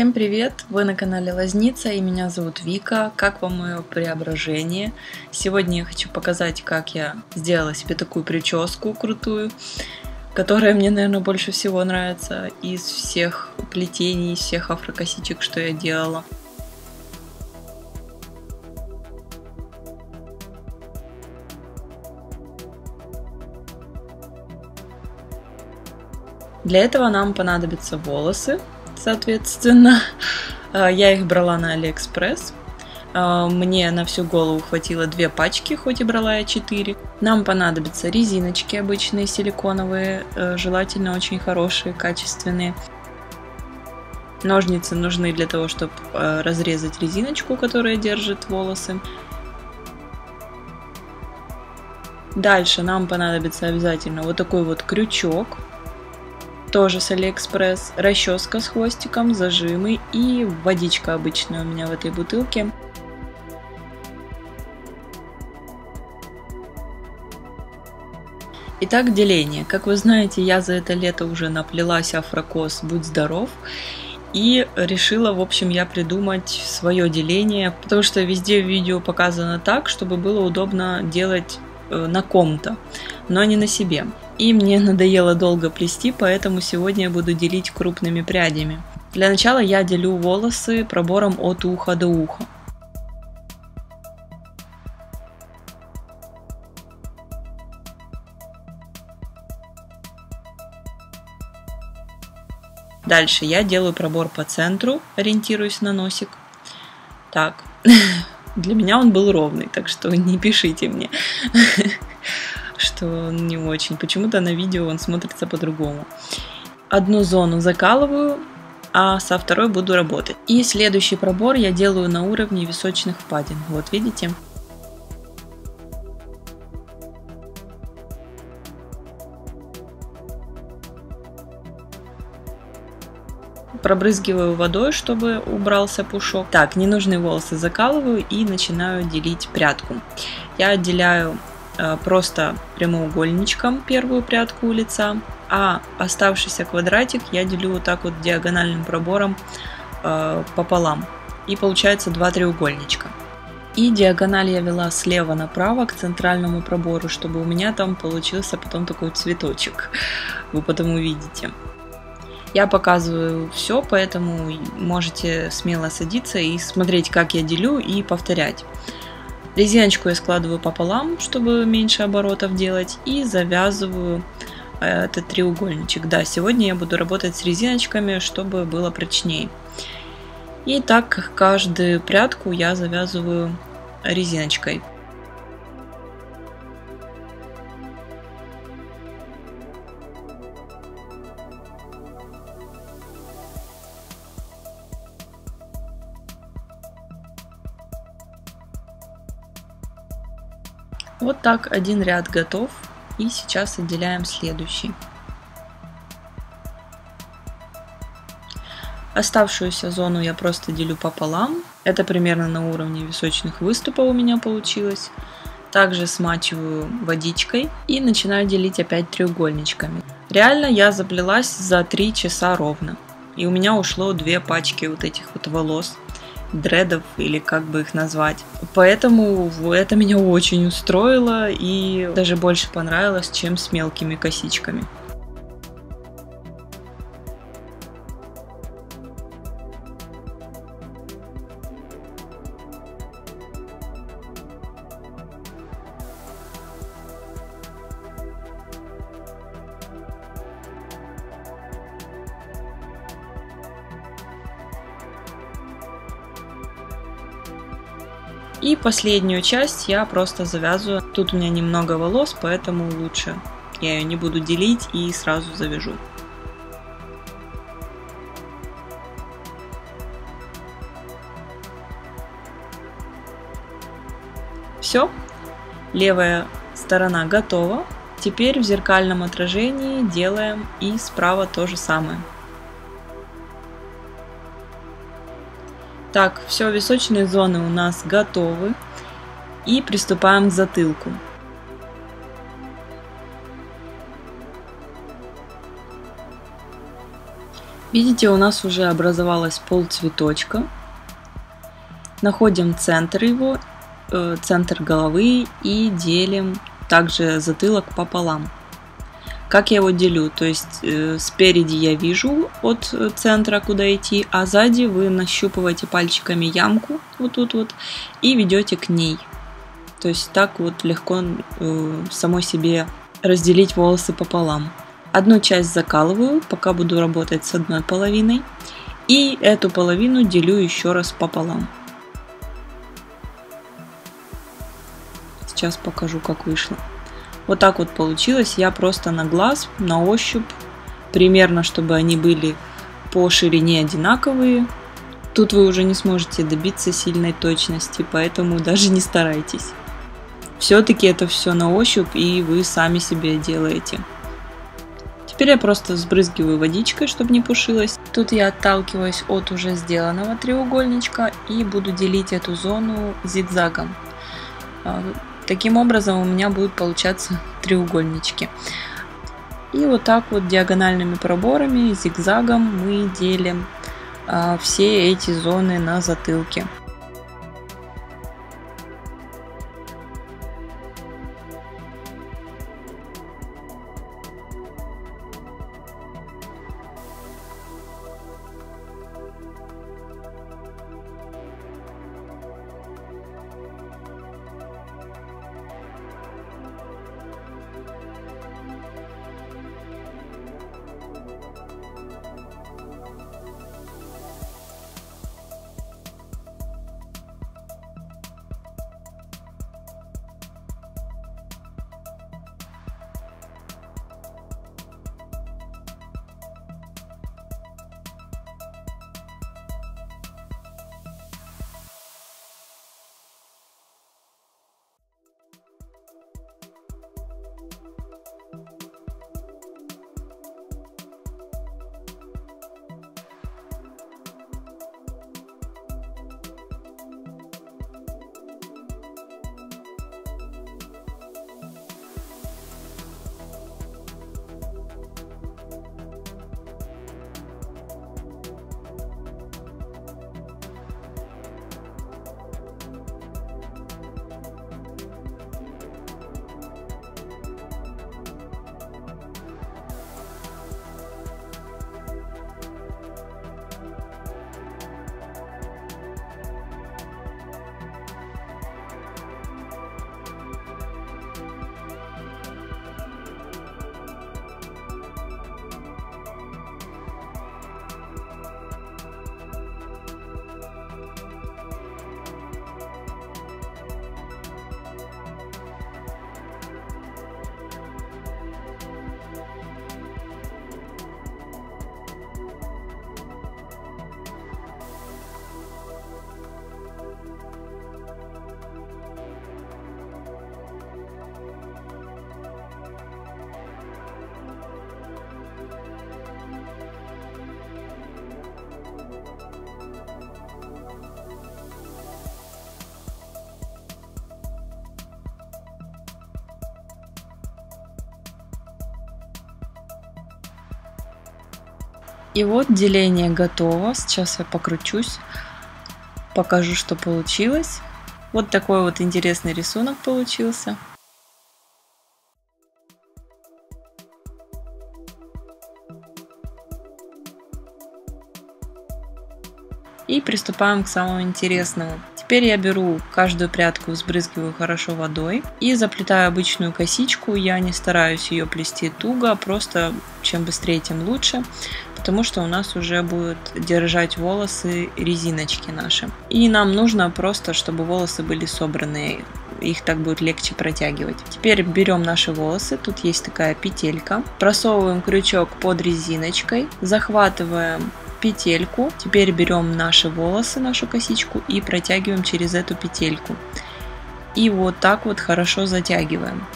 Всем привет! Вы на канале Лазница и меня зовут Вика. Как вам мое преображение? Сегодня я хочу показать, как я сделала себе такую прическу крутую, которая мне, наверное, больше всего нравится из всех плетений, из всех афрокосичек, что я делала. Для этого нам понадобятся волосы, соответственно. А, я их брала на Алиэкспресс. А, мне на всю голову хватило две пачки, хоть и брала я четыре. Нам понадобятся резиночки обычные, силиконовые, э, желательно очень хорошие, качественные. Ножницы нужны для того, чтобы э, разрезать резиночку, которая держит волосы. Дальше нам понадобится обязательно вот такой вот крючок, тоже с Алиэкспресс, расческа с хвостиком, зажимы и водичка обычная у меня в этой бутылке. Итак, деление. Как вы знаете, я за это лето уже наплелась афрокос «Будь здоров», и решила, в общем, я придумать свое деление, потому что везде в видео показано так, чтобы было удобно делать э, на ком-то, но не на себе и мне надоело долго плести, поэтому сегодня я буду делить крупными прядями. Для начала я делю волосы пробором от уха до уха. Дальше я делаю пробор по центру, ориентируюсь на носик. Так, для меня он был ровный, так что не пишите мне. что не очень. Почему-то на видео он смотрится по-другому. Одну зону закалываю, а со второй буду работать. И следующий пробор я делаю на уровне височных впадин. Вот видите? пробрызгиваю водой, чтобы убрался пушок. Так, ненужные волосы закалываю и начинаю делить прядку. Я отделяю просто прямоугольничком первую прядку у лица, а оставшийся квадратик я делю вот так вот диагональным пробором э, пополам. И получается два треугольничка. И диагональ я вела слева направо к центральному пробору, чтобы у меня там получился потом такой цветочек. Вы потом увидите. Я показываю все, поэтому можете смело садиться и смотреть, как я делю и повторять. Резиночку я складываю пополам, чтобы меньше оборотов делать, и завязываю э, этот треугольничек. Да, сегодня я буду работать с резиночками, чтобы было прочнее. И так каждую прядку я завязываю резиночкой. Вот так один ряд готов. И сейчас отделяем следующий. Оставшуюся зону я просто делю пополам. Это примерно на уровне височных выступов у меня получилось. Также смачиваю водичкой и начинаю делить опять треугольничками. Реально я заплелась за 3 часа ровно. И у меня ушло две пачки вот этих вот волос дредов или как бы их назвать. Поэтому это меня очень устроило и даже больше понравилось, чем с мелкими косичками. И последнюю часть я просто завязываю. Тут у меня немного волос, поэтому лучше я ее не буду делить и сразу завяжу. Все, левая сторона готова. Теперь в зеркальном отражении делаем и справа то же самое. Так, все, височные зоны у нас готовы. И приступаем к затылку. Видите, у нас уже образовалась пол цветочка. Находим центр его, э, центр головы и делим также затылок пополам. Как я его делю? То есть э, спереди я вижу от центра, куда идти, а сзади вы нащупываете пальчиками ямку вот тут вот и ведете к ней. То есть так вот легко э, самой себе разделить волосы пополам. Одну часть закалываю, пока буду работать с одной половиной. И эту половину делю еще раз пополам. Сейчас покажу, как вышло. Вот так вот получилось. Я просто на глаз, на ощупь, примерно, чтобы они были по ширине одинаковые. Тут вы уже не сможете добиться сильной точности, поэтому даже не старайтесь. Все-таки это все на ощупь, и вы сами себе делаете. Теперь я просто сбрызгиваю водичкой, чтобы не пушилось. Тут я отталкиваюсь от уже сделанного треугольничка и буду делить эту зону зигзагом. Таким образом у меня будут получаться треугольнички. И вот так вот диагональными проборами, зигзагом мы делим а, все эти зоны на затылке. И вот деление готово. Сейчас я покручусь, покажу, что получилось. Вот такой вот интересный рисунок получился. И приступаем к самому интересному. Теперь я беру каждую прядку, взбрызгиваю хорошо водой и заплетаю обычную косичку. Я не стараюсь ее плести туго, просто чем быстрее, тем лучше потому что у нас уже будут держать волосы резиночки наши. И нам нужно просто, чтобы волосы были собраны, их так будет легче протягивать. Теперь берем наши волосы, тут есть такая петелька, просовываем крючок под резиночкой, захватываем петельку, теперь берем наши волосы, нашу косичку и протягиваем через эту петельку. И вот так вот хорошо затягиваем.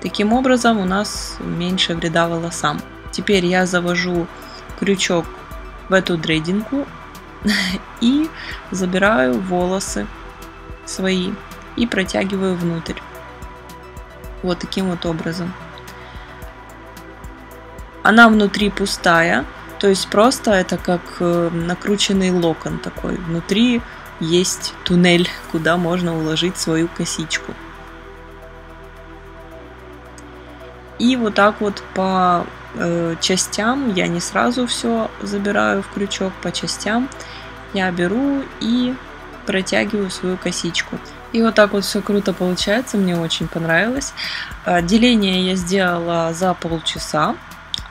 Таким образом у нас меньше вреда волосам. Теперь я завожу крючок в эту дрейдинку и забираю волосы свои и протягиваю внутрь. Вот таким вот образом. Она внутри пустая, То есть просто это как э, накрученный локон такой. Внутри есть туннель, куда можно уложить свою косичку. И вот так вот по э, частям, я не сразу все забираю в крючок, по частям я беру и протягиваю свою косичку. И вот так вот все круто получается, мне очень понравилось. Э, деление я сделала за полчаса,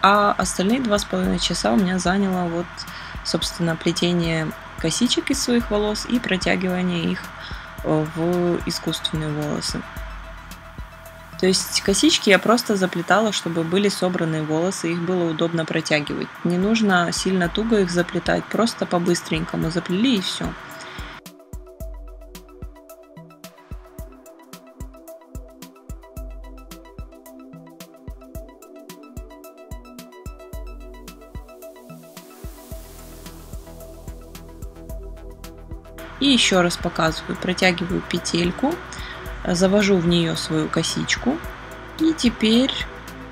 а остальные два с половиной часа у меня заняло вот, собственно, плетение косичек из своих волос и протягивание их э, в искусственные волосы. То есть косички я просто заплетала, чтобы были собраны волосы, их было удобно протягивать. Не нужно сильно туго их заплетать, просто по-быстренькому заплели и все. И еще раз показываю, протягиваю петельку, завожу в нее свою косичку и теперь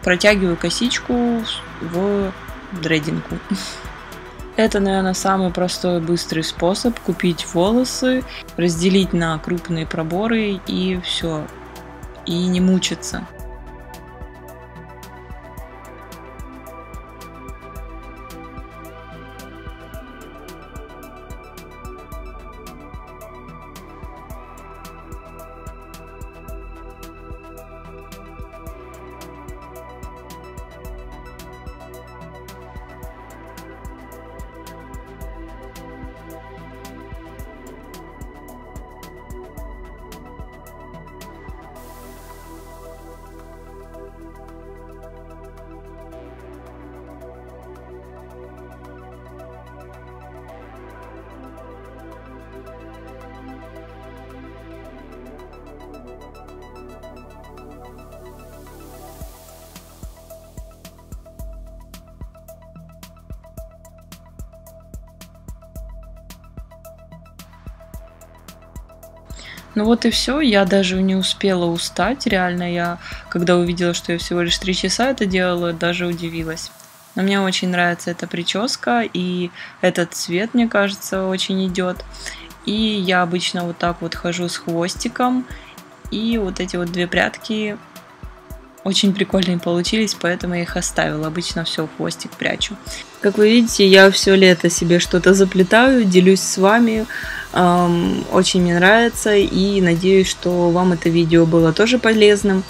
протягиваю косичку в дрединку. Это, наверное, самый простой и быстрый способ купить волосы, разделить на крупные проборы и все. И не мучиться. Ну вот и все, я даже не успела устать, реально я, когда увидела, что я всего лишь три часа это делала, даже удивилась. Но мне очень нравится эта прическа, и этот цвет, мне кажется, очень идет. И я обычно вот так вот хожу с хвостиком, и вот эти вот две прятки очень прикольные получились, поэтому я их оставила. Обычно все хвостик прячу. Как вы видите, я все лето себе что-то заплетаю, делюсь с вами. Очень мне нравится и надеюсь, что вам это видео было тоже полезным.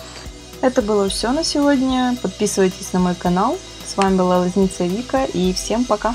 Это было все на сегодня. Подписывайтесь на мой канал. С вами была Лазница Вика и всем пока.